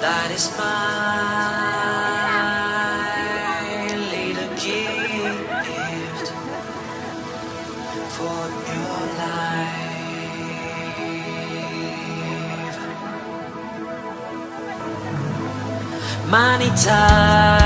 that is my little gift for your life. Many times.